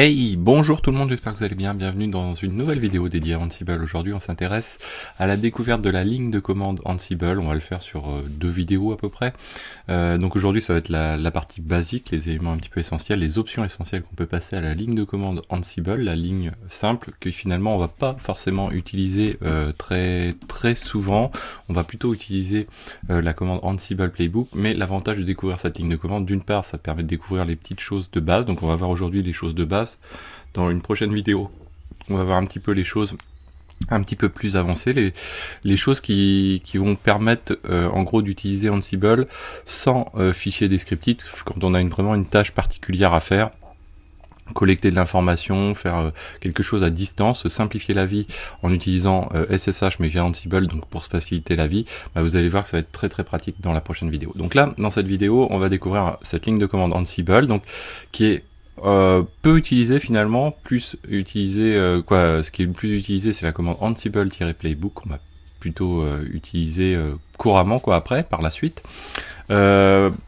Hey, bonjour tout le monde, j'espère que vous allez bien, bienvenue dans une nouvelle vidéo dédiée à Ansible. Aujourd'hui on s'intéresse à la découverte de la ligne de commande Ansible, on va le faire sur euh, deux vidéos à peu près. Euh, donc aujourd'hui ça va être la, partie basique, les éléments un petit peu essentiels, les options essentielles qu'on peut passer à la ligne de commande Ansible, la ligne simple que finalement on va pas forcément utiliser euh, très très souvent, on va plutôt utiliser la commande Ansible Playbook, mais l'avantage de découvrir cette ligne de commande, d'une part ça permet de découvrir les petites choses de base, donc on va voir aujourd'hui les choses de base dans une prochaine vidéo. On va voir un petit peu les choses un petit peu plus avancées, les, choses qui, vont permettre euh, en gros d'utiliser Ansible sans euh, fichier descriptif quand on a vraiment une tâche particulière à faire collecter de l'information, faire euh, quelque chose à distance, simplifier la vie en utilisant SSH mais via Ansible, donc pour se faciliter la vie, bah, vous allez voir que ça va être très très pratique dans la prochaine vidéo. Donc là, dans cette vidéo, on va découvrir cette ligne de commande Ansible, donc qui est euh, peu utilisé finalement, plus utilisé, euh, quoi, ce qui est le plus utilisé c'est la commande Ansible-playbook qu'on va plutôt euh, utiliser couramment quoi après, par la suite.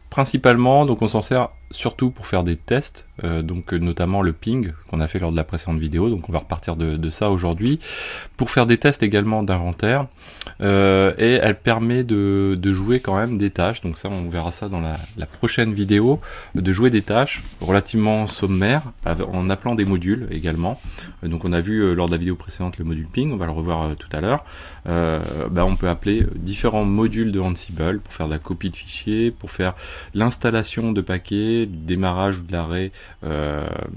principalement, donc on s'en sert surtout pour faire des tests, euh, donc euh, notamment le ping qu'on a fait lors de la précédente vidéo, donc on va repartir de, ça aujourd'hui, pour faire des tests également d'inventaire, euh, et elle permet de, jouer quand même des tâches, donc ça on verra ça dans la, prochaine vidéo, de jouer des tâches relativement sommaires, en appelant des modules également, donc on a vu lors de la vidéo précédente le module ping, on va le revoir tout à l'heure, bah, on peut appeler différents modules de Ansible pour faire de la copie de fichiers, pour faire l'installation de paquets, du démarrage ou de l'arrêt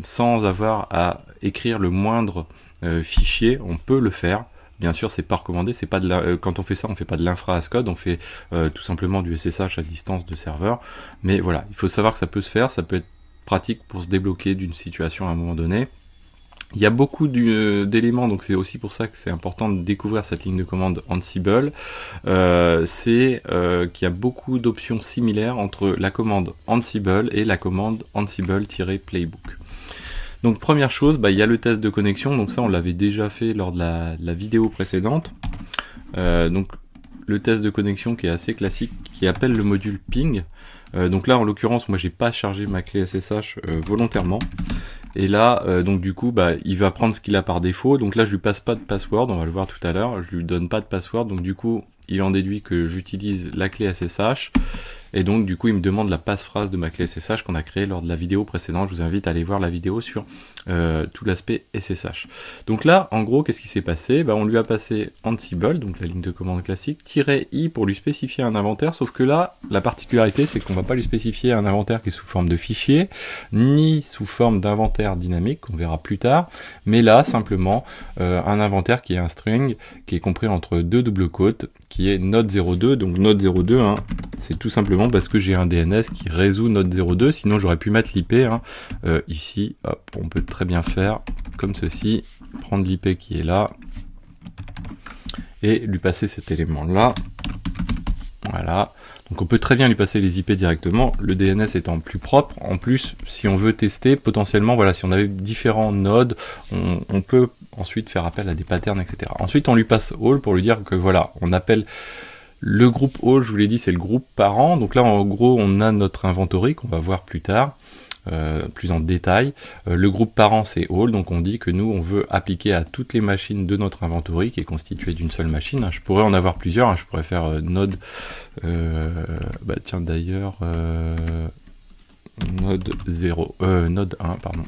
sans avoir à écrire le moindre euh, fichier, on peut le faire. Bien sûr, c'est pas recommandé. C'est pas de euh, quand on fait ça, on fait pas de l'infra code, on fait tout simplement du SSH à distance de serveur. Mais voilà, il faut savoir que ça peut se faire, ça peut être pratique pour se débloquer d'une situation à un moment donné. Il y a beaucoup euh, d'éléments, donc c'est aussi pour ça que c'est important de découvrir cette ligne de commande Ansible. Euh, c'est euh, qu'il y a beaucoup d'options similaires entre la commande Ansible et la commande Ansible-playbook. Donc première chose, bah, il y a le test de connexion, donc ça on l'avait déjà fait lors de la, vidéo précédente. donc le test de connexion qui est assez classique, qui appelle le module ping. donc là en l'occurrence moi j'ai pas chargé ma clé SSH volontairement et là, euh, donc du coup, bah, il va prendre ce qu'il a par défaut. Donc là, je lui passe pas de password, on va le voir tout à l'heure. Je lui donne pas de password, donc du coup, il en déduit que j'utilise la clé SSH. Et donc du coup il me demande la passe-phrase de ma clé SSH qu'on a créée lors de la vidéo précédente. Je vous invite à aller voir la vidéo sur euh, tout l'aspect SSH. Donc là, en gros, qu'est-ce qui s'est passé? Bah, On lui a passé Ansible, donc la ligne de commande classique, "-i" pour lui spécifier un inventaire, sauf que là, la particularité c'est qu'on va pas lui spécifier un inventaire qui est sous forme de fichier, ni sous forme d'inventaire dynamique, qu'on verra plus tard, mais là, simplement, euh, un inventaire qui est un string, qui est compris entre deux doubles côtes, qui est node02, donc node02, hein, c'est tout simplement parce que j'ai un DNS qui résout node02, sinon j'aurais pu mettre l'IP hein. euh, ici, on peut très bien faire comme ceci, prendre l'IP qui est là, et lui passer cet élément là, voilà, donc on peut très bien lui passer les IP directement, le DNS étant plus propre. En plus, si on veut tester, potentiellement, voilà, si on avait différents nodes, on, on, peut ensuite faire appel à des patterns, etc. Ensuite, on lui passe all pour lui dire que voilà, on appelle le groupe All, je vous l'ai dit, c'est le groupe parent. Donc là, en gros, on a notre inventory qu'on va voir plus tard. Euh, plus en détail. Euh, le groupe parent c'est all, donc on dit que nous on veut appliquer à toutes les machines de notre inventory qui est constitué d'une seule machine. Je pourrais en avoir plusieurs, hein. je pourrais faire euh, node, bah tiens d'ailleurs, node 0, node 1, pardon.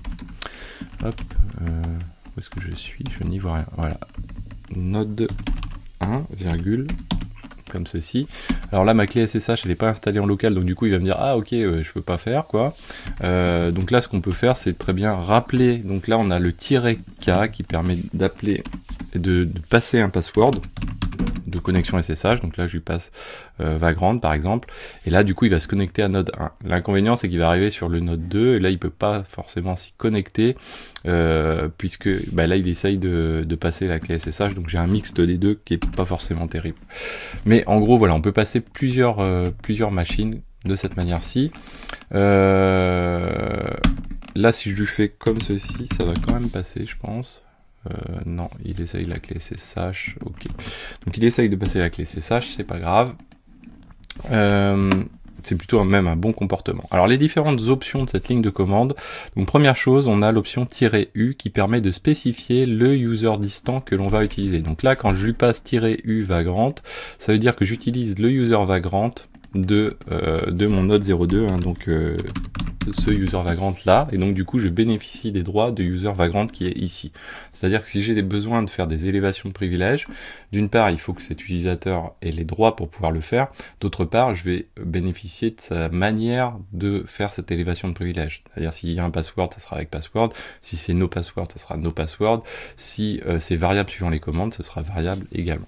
Hop, où est-ce que je suis? Je n'y vois rien. Voilà, node 1, virgule, comme ceci. Alors là, ma clé SSH, elle n'est pas installée en local, donc du coup, il va me dire, ah ok, euh, je peux pas faire, quoi. Euh, donc là, ce qu'on peut faire, c'est très bien rappeler, donc là, on a le "-k" qui permet d'appeler, de, de passer un password de connexion SSH. Donc là, je lui passe euh, Vagrant par exemple. Et là, du coup, il va se connecter à node 1. L'inconvénient, c'est qu'il va arriver sur le node 2 et là, il peut pas forcément s'y connecter euh, puisque bah, là, il essaye de, passer la clé SSH. Donc j'ai un mixte des deux qui est pas forcément terrible. Mais en gros, voilà, on peut passer plusieurs, euh, plusieurs machines de cette manière-ci. Là, si je lui fais comme ceci, ça va quand même passer, je pense. Euh, non, il essaye la clé SSH. Ok. Donc il essaye de passer la clé SSH, c'est pas grave. Euh, c'est plutôt même un bon comportement. Alors les différentes options de cette ligne de commande. Donc première chose, on a l'option "-u" qui permet de spécifier le user distant que l'on va utiliser. Donc là, quand je lui passe "-u vagrant", ça veut dire que j'utilise le user vagrant de, euh, de mon Node 02, hein, donc euh, ce user vagrant là, et donc du coup je bénéficie des droits de user vagrant qui est ici. C'est-à-dire que si j'ai des besoins de faire des élévations de privilèges, d'une part il faut que cet utilisateur ait les droits pour pouvoir le faire, d'autre part je vais bénéficier de sa manière de faire cette élévation de privilèges. C'est-à-dire s'il y a un password, ça sera avec password, si c'est no password, ça sera no password, si euh, c'est variable suivant les commandes, ce sera variable également.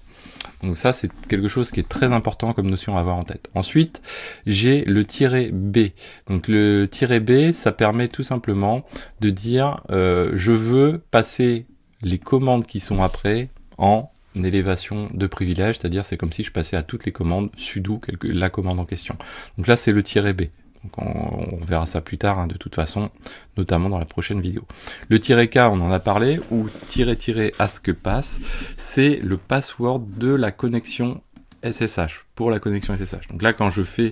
Donc ça, c'est quelque chose qui est très important comme notion à avoir en tête. Ensuite, j'ai le tiret B. Donc le tiret B, ça permet tout simplement de dire euh, je veux passer les commandes qui sont après en élévation de privilège, c'est-à-dire c'est comme si je passais à toutes les commandes sudo la commande en question. Donc là, c'est le tiret B on, verra ça plus tard, hein, de toute façon, notamment dans la prochaine vidéo. Le K, on en a parlé, ou tiret tiret ask pass, c'est le password de la connexion SSH, pour la connexion SSH. Donc là, quand je fais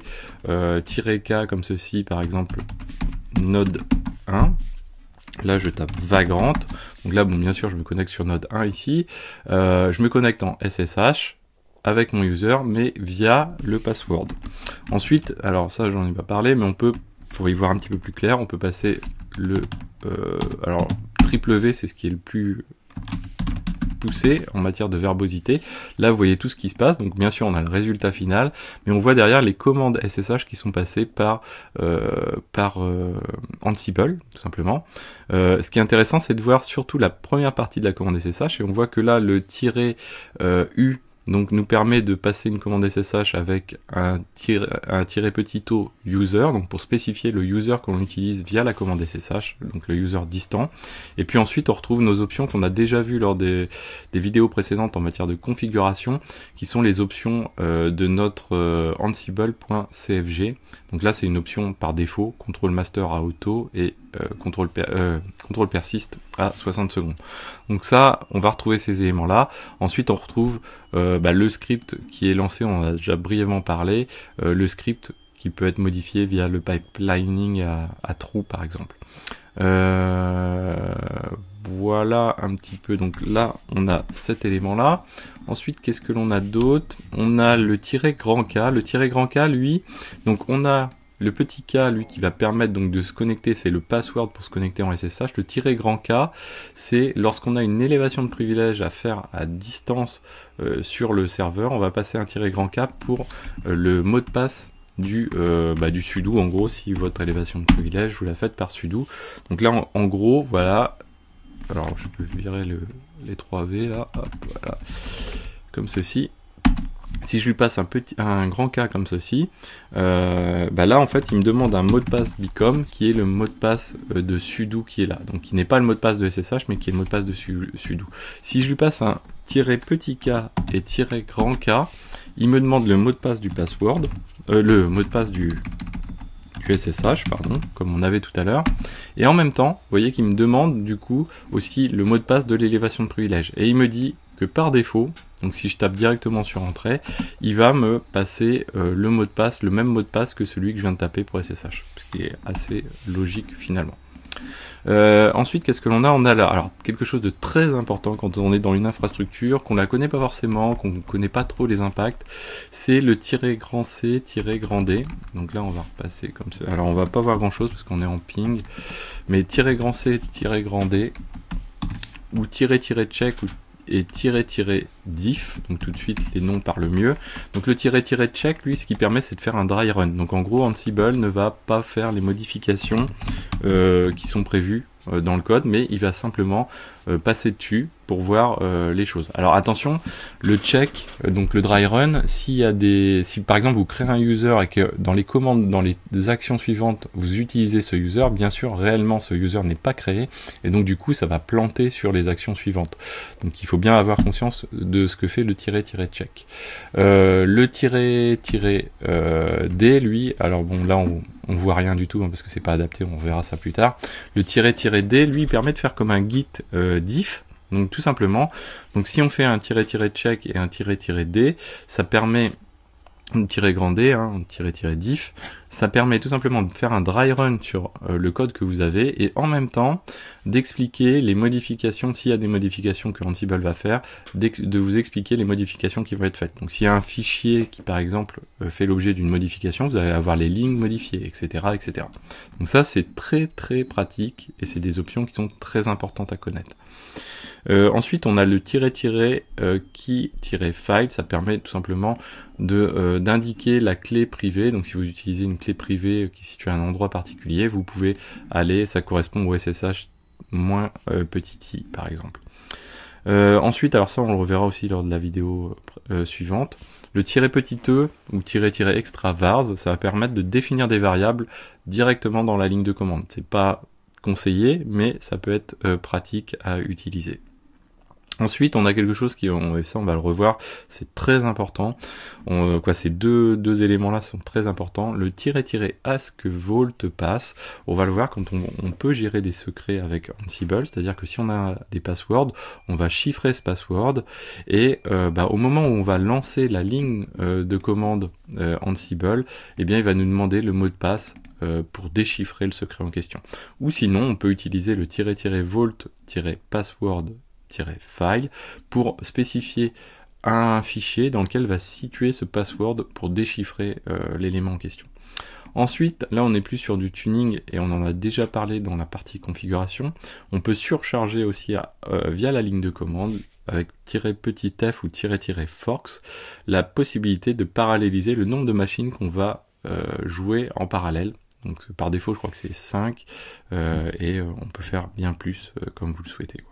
euh, K comme ceci, par exemple, node 1, Là, je tape vagrant. Donc là, bon, bien sûr, je me connecte sur node 1 ici. Euh, je me connecte en SSH avec mon user, mais via le password. Ensuite, alors ça j'en ai pas parlé, mais on peut, pour y voir un petit peu plus clair, on peut passer le... Euh, alors, triple V, c'est ce qui est le plus poussé en matière de verbosité. Là, vous voyez tout ce qui se passe. Donc, bien sûr, on a le résultat final, mais on voit derrière les commandes SSH qui sont passées par euh, par euh, Ansible, tout simplement. ce qui est intéressant, c'est de voir surtout la première partie de la commande SSH, et on voit que là, le tiret U donc nous permet de passer une commande SSH avec un tiré, un petit o user, donc pour spécifier le user qu'on utilise via la commande SSH, donc le user distant. Et puis ensuite on retrouve nos options qu'on a déjà vues lors des, vidéos précédentes en matière de configuration, qui sont les options euh, de notre euh, ansible.cfg. Donc là c'est une option par défaut, contrôle master à auto et contrôle, euh, contrôle persiste à 60 secondes. Donc ça, on va retrouver ces éléments-là. Ensuite, on retrouve euh, bah, le script qui est lancé, on a déjà brièvement parlé, le script qui peut être modifié via le pipelining à, à trou par exemple. voilà un petit peu. Donc là, on a cet élément-là. Ensuite, qu'est-ce que l'on a d'autre? On a le tiret grand K. Le tiret grand K, lui, donc on a le petit K, lui, qui va permettre donc de se connecter, c'est le password pour se connecter en SSH. Le tiré grand K, c'est lorsqu'on a une élévation de privilège à faire à distance euh, sur le serveur, on va passer un tiré grand K pour euh, le mot de passe du, euh, bah, du sudo. En gros, si votre élévation de privilège, vous la faites par sudo. Donc là, en, gros, voilà. Alors, je peux virer le, les 3V là. voilà. Comme ceci si je lui passe un, petit, un grand cas comme ceci, euh, bah là en fait il me demande un mot de passe Bicom qui est le mot de passe euh, de sudo qui est là. Donc qui n'est pas le mot de passe de SSH mais qui est le mot de passe de sudo. Si je lui passe un tiret petit k et tiret grand k, il me demande le mot de passe du password, euh, le mot de passe du, du SSH, pardon, comme on avait tout à l'heure. Et en même temps, vous voyez qu'il me demande du coup aussi le mot de passe de l'élévation de privilège. Et il me dit que par défaut, donc si je tape directement sur entrée, il va me passer euh, le mot de passe, le même mot de passe que celui que je viens de taper pour SSH, ce qui est assez logique finalement. Euh, ensuite, qu'est-ce que l'on a? On a là, alors quelque chose de très important quand on est dans une infrastructure, qu'on la connaît pas forcément, qu'on ne connaît pas trop les impacts, c'est le tiret grand C, tiret grand D. Donc là, on va repasser comme ça. Alors on va pas voir grand chose parce qu'on est en ping, mais tiret grand C, tiret grand D, ou tiret tiret check ou et diff, donc tout de suite les noms parlent mieux. Donc le check, lui, ce qui permet, c'est de faire un dry run. Donc en gros, Ansible ne va pas faire les modifications euh, qui sont prévues dans le code, mais il va simplement euh, passer dessus pour voir euh, les choses. Alors attention, le check, donc le dry run, s'il y a des, si par exemple vous créez un user et que dans les commandes, dans les actions suivantes, vous utilisez ce user, bien sûr réellement ce user n'est pas créé et donc du coup ça va planter sur les actions suivantes. Donc il faut bien avoir conscience de ce que fait le tiret check. le tiret d, lui, alors bon là on on voit rien du tout hein, parce que c'est pas adapté, on verra ça plus tard. Le tiret-d lui permet de faire comme un git euh, diff. Donc tout simplement, donc si on fait un tiret-check et un tiret-d, ça permet tirer grand D, hein, tirer diff, ça permet tout simplement de faire un dry run sur euh, le code que vous avez et en même temps d'expliquer les modifications, s'il y a des modifications que Ansible va faire, de vous expliquer les modifications qui vont être faites. Donc s'il y a un fichier qui par exemple euh, fait l'objet d'une modification, vous allez avoir les lignes modifiées, etc. etc. Donc ça c'est très très pratique et c'est des options qui sont très importantes à connaître. Euh, ensuite, on a le tiret-tiret euh, qui-file, ça permet tout simplement euh, d'indiquer la clé privée. Donc si vous utilisez une clé privée qui est située à un endroit particulier, vous pouvez aller, ça correspond au SSH moins petit i par exemple. ensuite, alors ça on le reverra aussi lors de la vidéo suivante, le tiret petit e ou tiret extra vars, ça va permettre de définir des variables directement dans la ligne de commande. C'est pas conseillé, mais ça peut être pratique à utiliser. Ensuite, on a quelque chose qui, on, et ça on va le revoir, c'est très important. Quoi, ces deux, éléments-là sont très importants. Le tiret-ask vault pass, on va le voir quand on, peut gérer des secrets avec Ansible, c'est-à-dire que si on a des passwords, on va chiffrer ce password et euh, bah, au moment où on va lancer la ligne euh, de commande euh, Ansible, eh bien il va nous demander le mot de passe pour déchiffrer le secret en question. Ou sinon, on peut utiliser le tiret-vault-password pour spécifier un fichier dans lequel va situer ce password pour déchiffrer euh, l'élément en question. Ensuite, là on est plus sur du tuning et on en a déjà parlé dans la partie configuration. On peut surcharger aussi euh, via la ligne de commande avec petit f ou forks la possibilité de paralléliser le nombre de machines qu'on va euh, jouer en parallèle. Donc par défaut je crois que c'est 5 et on peut faire bien plus comme vous le souhaitez.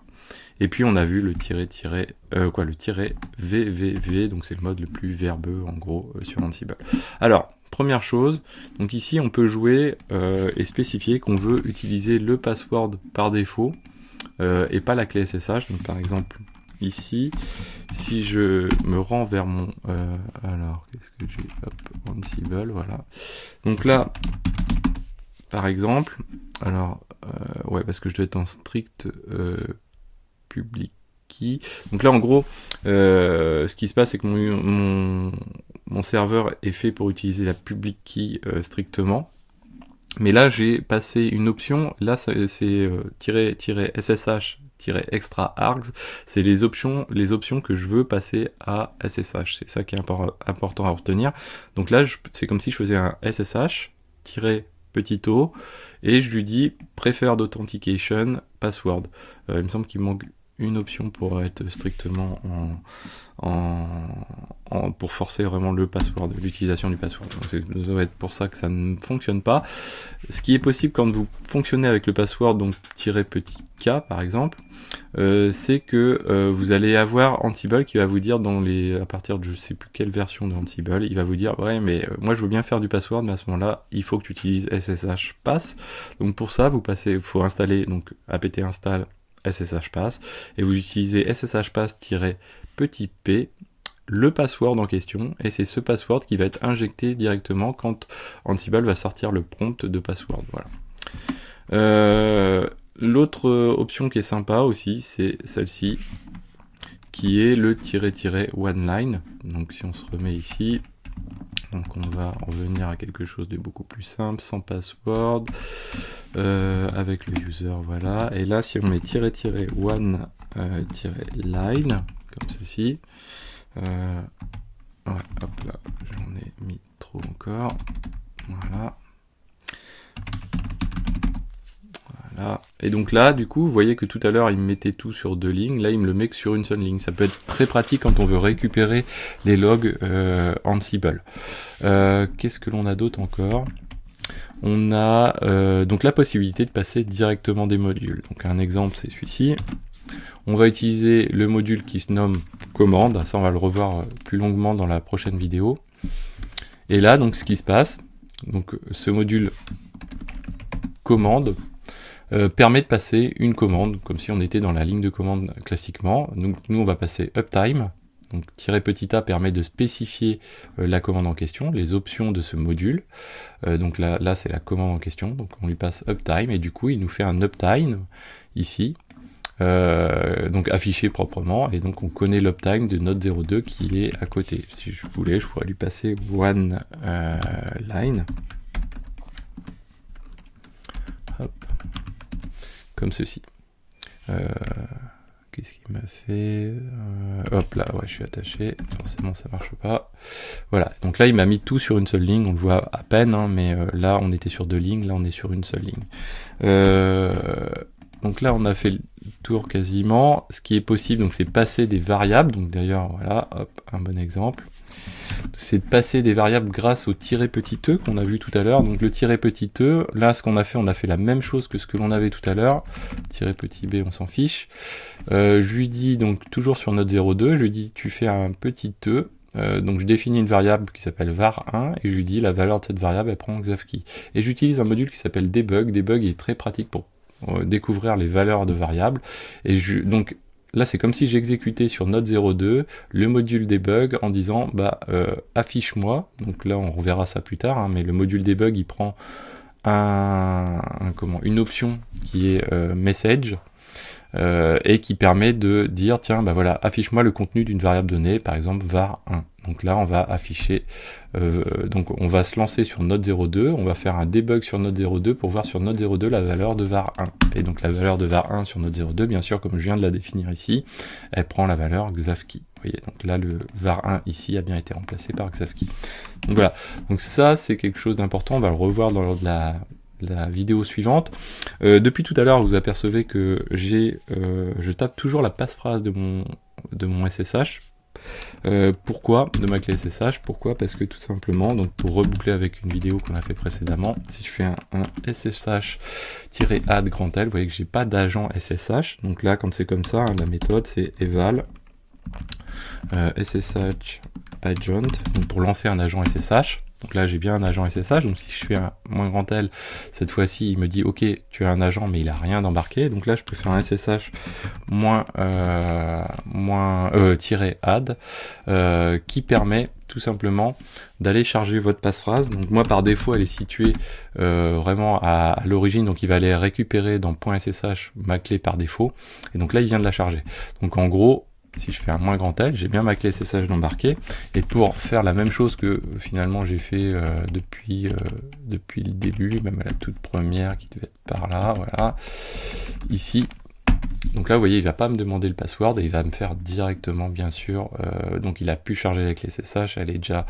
Et puis on a vu le tiret tiret euh, quoi le tiret VVV, donc c'est le mode le plus verbeux en gros euh, sur Ansible. Alors première chose, donc ici on peut jouer euh, et spécifier qu'on veut utiliser le password par défaut et pas la clé SSH. Donc par exemple ici, si je me rends vers mon alors qu'est-ce que j'ai? Hop Ansible voilà. Donc là par exemple, alors ouais parce que je dois être en strict public key. Donc là, en gros, euh, ce qui se passe, c'est que mon, mon, serveur est fait pour utiliser la public key euh, strictement. Mais là, j'ai passé une option. Là, c'est euh, SSH extra args, c'est les options, les options que je veux passer à SSH. C'est ça qui est important à retenir. Donc là, c'est comme si je faisais un SSH petit o et je lui dis preferred authentication password. il me semble qu'il manque une option pour être strictement en, pour forcer vraiment le password, l'utilisation du password. ça doit être pour ça que ça ne fonctionne pas. Ce qui est possible quand vous fonctionnez avec le password, donc petit k par exemple, euh, c'est que euh, vous allez avoir Ansible qui va vous dire dans les à partir de je sais plus quelle version de Ansible, il va vous dire ouais mais euh, moi je veux bien faire du password mais à ce moment-là il faut que tu utilises SSH pass. Donc pour ça vous passez, il faut installer donc apt install SSH Pass et vous utilisez SSH Pass-petit p le password en question et c'est ce password qui va être injecté directement quand Ansible va sortir le prompt de password. Voilà. Euh, l'autre option qui est sympa aussi, c'est celle-ci, qui est le tiret-one line. Donc si on se remet ici, donc on va revenir à quelque chose de beaucoup plus simple, sans password, euh, avec le user, voilà. Et là, si on met tiret tiret one euh, line, comme ceci, euh, hop là, j'en ai mis trop encore, voilà. Et donc là, du coup, vous voyez que tout à l'heure, il me mettait tout sur deux lignes. Là, il me le met que sur une seule ligne. Ça peut être très pratique quand on veut récupérer les logs euh, Ansible. Euh, Qu'est-ce que l'on a d'autre encore? On a euh, donc la possibilité de passer directement des modules. Donc un exemple, c'est celui-ci. On va utiliser le module qui se nomme commande. Ça, on va le revoir plus longuement dans la prochaine vidéo. Et là, donc, ce qui se passe, donc ce module commande euh, permet de passer une commande, comme si on était dans la ligne de commande classiquement. Nous, on va passer uptime. Donc tirer petit a permet de spécifier euh, la commande en question, les options de ce module. Euh, donc là, c'est la commande en question. Donc on lui passe uptime et du coup, il nous fait un uptime ici donc affiché proprement, et donc on connaît l'uptime de Node 02 qui est à côté. Si je voulais, je pourrais lui passer one line. Comme ceci. Euh, Qu'est-ce qu'il m'a fait? Hop là, ouais, je suis attaché. Forcément, ça marche pas. Voilà. Donc là, il m'a mis tout sur une seule ligne. On le voit à peine, hein, mais là, on était sur deux lignes. Là, on est sur une seule ligne. Donc là, on a fait tour quasiment. Ce qui est possible, donc c'est passer des variables. Donc d'ailleurs, voilà, hop, un bon exemple. C'est de passer des variables grâce au tiré petit e qu'on a vu tout à l'heure. Donc le tiré petit e, là ce qu'on a fait, on a fait la même chose que ce que l'on avait tout à l'heure. Tiré petit b, on s'en fiche. Euh, je lui dis donc toujours sur notre 02, je lui dis tu fais un petit e. Euh, donc je définis une variable qui s'appelle var1 et je lui dis la valeur de cette variable elle prend xavkey. Et j'utilise un module qui s'appelle debug. Debug est très pratique pour découvrir les valeurs de variables. Et donc là, c'est comme si j'exécutais sur Node 02 le module debug en disant bah euh, affiche-moi. Donc là, on reverra ça plus tard, hein, mais le module debug il prend un, comment une option qui est euh, message. Et qui permet de dire tiens bah voilà affiche-moi le contenu d'une variable donnée par exemple var1 donc là, on va afficher, euh, donc on va se lancer sur Node 02, on va faire un debug sur Node 02 pour voir sur Node 02 la valeur de var1. Et donc la valeur de var1 sur Node 02, bien sûr, comme je viens de la définir ici, elle prend la valeur xavkey. Vous voyez, donc là, le var1 ici a bien été remplacé par xavkey. Donc voilà, donc ça c'est quelque chose d'important, on va le revoir dans la, la vidéo suivante. Euh, depuis tout à l'heure, vous apercevez que j'ai, euh, je tape toujours la passe-phrase de mon, de mon SSH euh, pourquoi de ma clé SSH Pourquoi? Parce que tout simplement, donc pour reboucler avec une vidéo qu'on a fait précédemment, si je fais un, SSH-add grand L, vous voyez que j'ai pas d'agent SSH. Donc là, comme c'est comme ça, hein, la méthode c'est eval SSH agent pour lancer un agent SSH. Donc là, j'ai bien un agent SSH. Donc si je fais un moins grand L, cette fois-ci, il me dit OK, tu as un agent, mais il a rien d'embarqué. Donc là, je peux faire un SSH moins euh, moins euh, add euh, qui permet tout simplement d'aller charger votre passphrase. Donc moi par défaut elle est située euh, vraiment à, à l'origine, donc il va aller récupérer dans .ssh ma clé par défaut, et donc là il vient de la charger. Donc en gros si je fais un moins grand L, j'ai bien ma clé SSH d'embarquer. Et pour faire la même chose que finalement j'ai fait euh, depuis, euh, depuis le début, même à la toute première qui devait être par là, voilà. Ici, donc là, vous voyez, il va pas me demander le password et il va me faire directement, bien sûr. Euh, donc il a pu charger la clé SSH, elle est déjà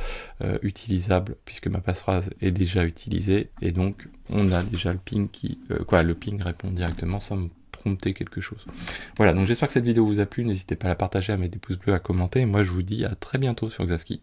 utilisable puisque ma passphrase est déjà utilisée et donc on a déjà le ping qui, quoi, le ping répond directement sans me quelque chose. Voilà, donc j'espère que cette vidéo vous a plu, n'hésitez pas à la partager, à mettre des pouces bleus, à commenter, moi je vous dis à très bientôt sur Xavki.